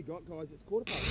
we've got, guys, it's quarter past.